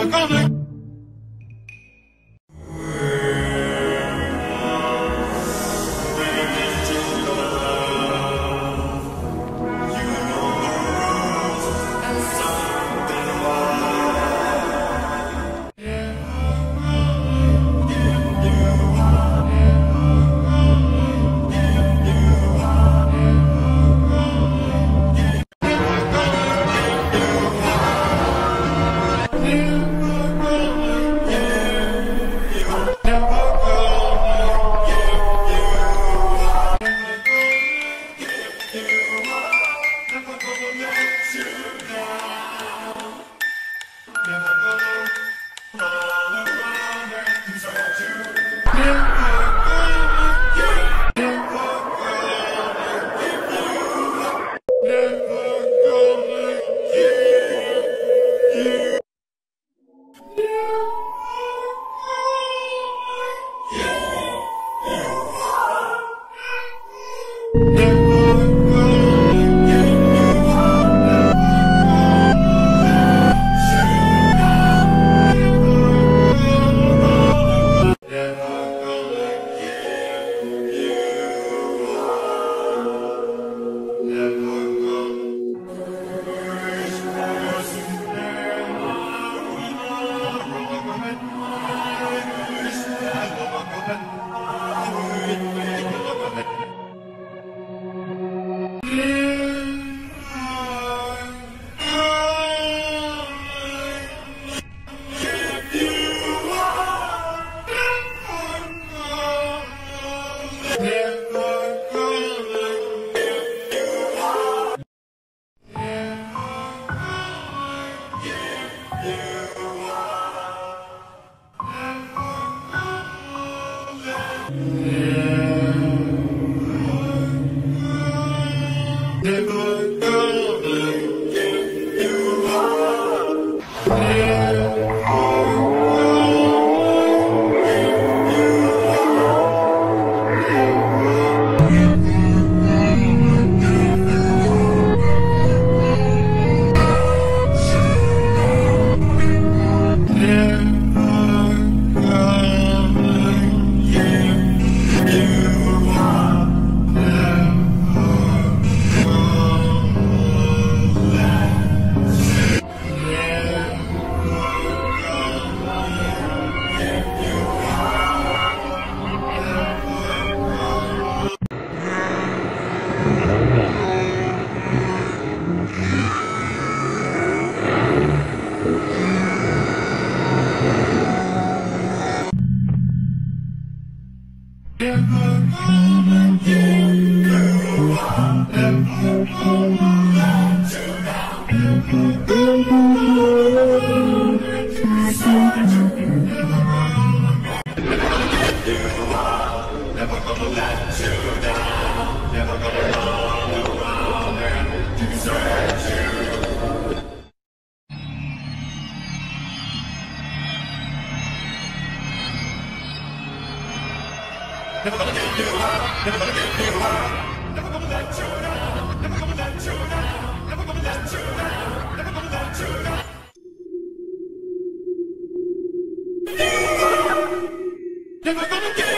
Come on. Yeah. Never gonna give you up. Never gonna give you up. Never gonna let you down. Never gonna let you down. Never gonna let you down. Never gonna let you down. Never gonna get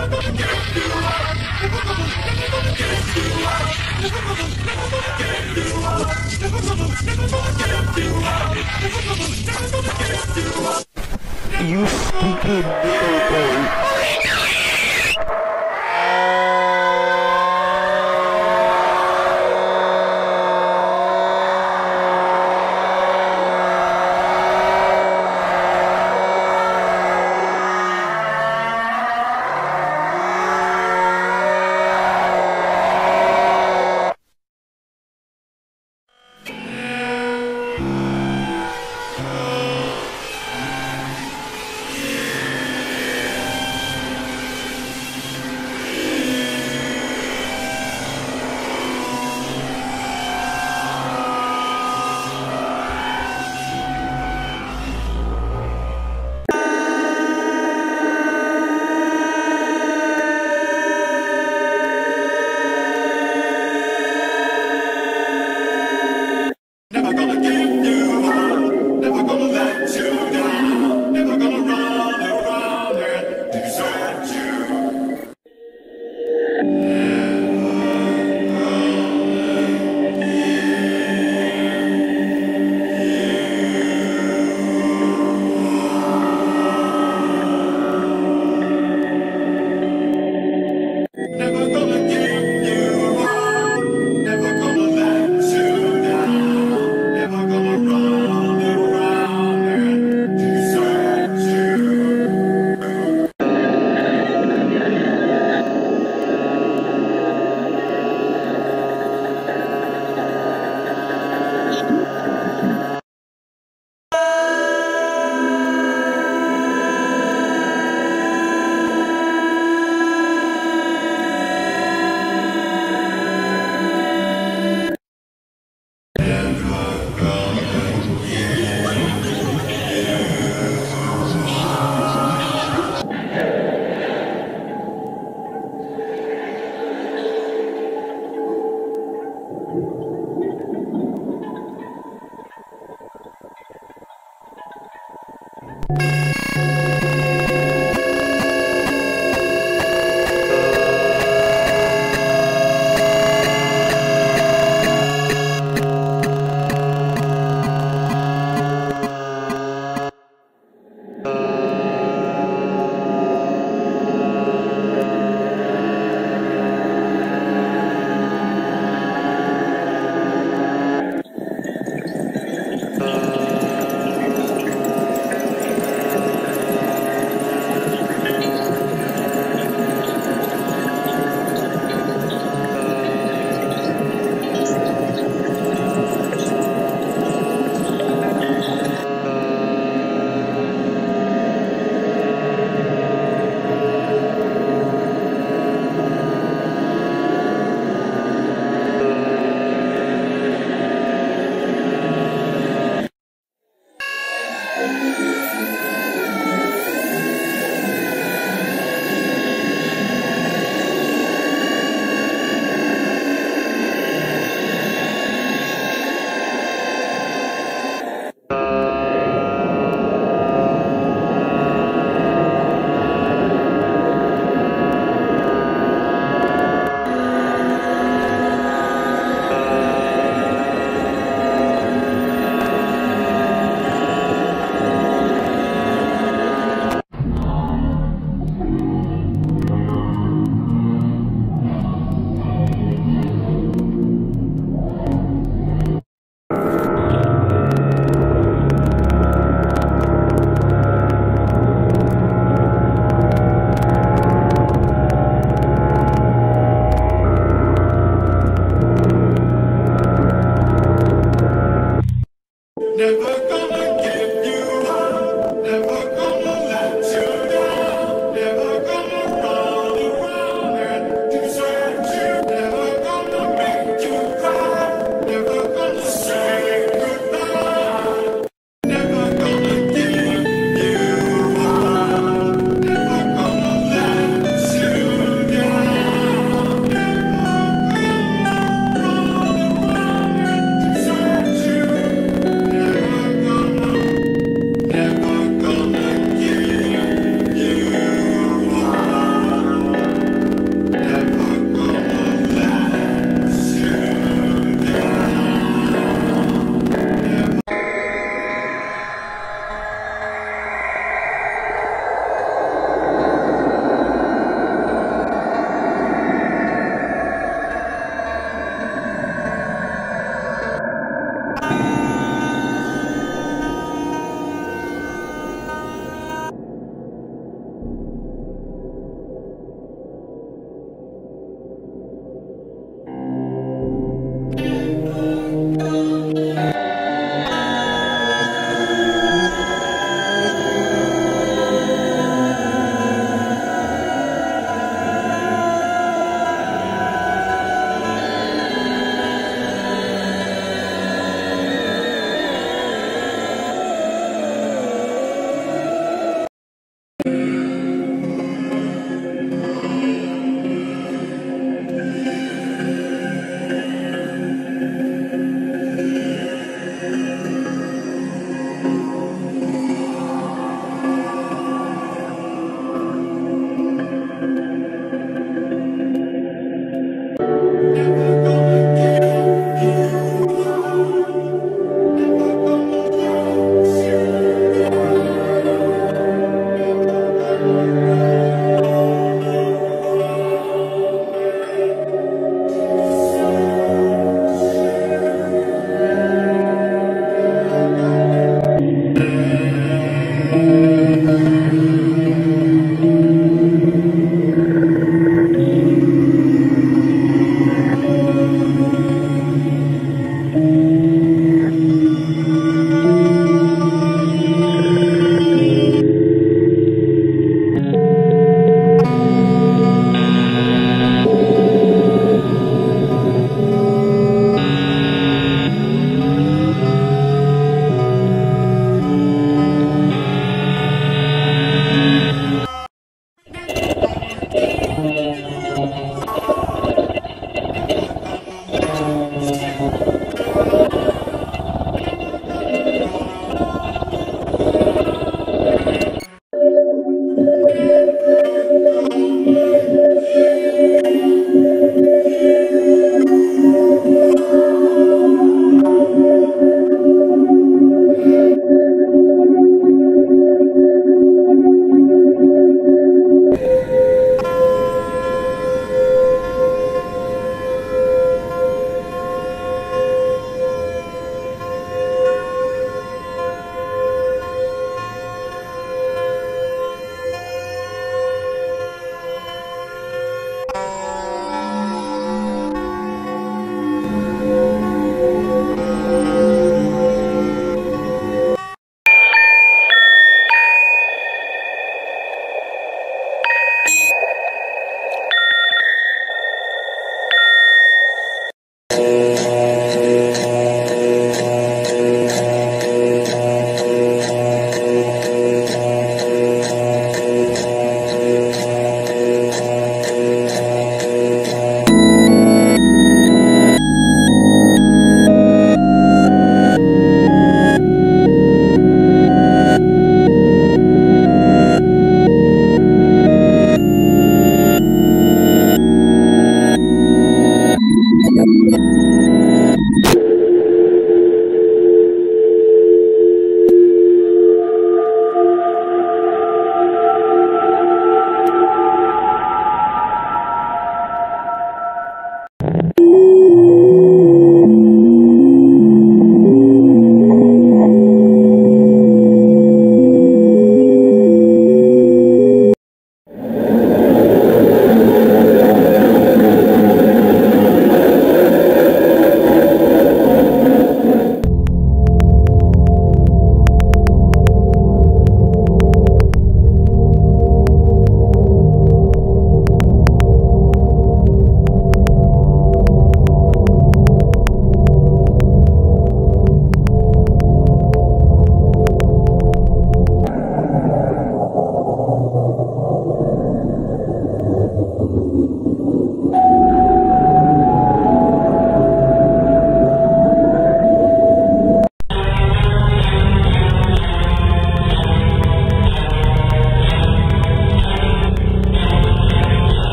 You stupid little boy.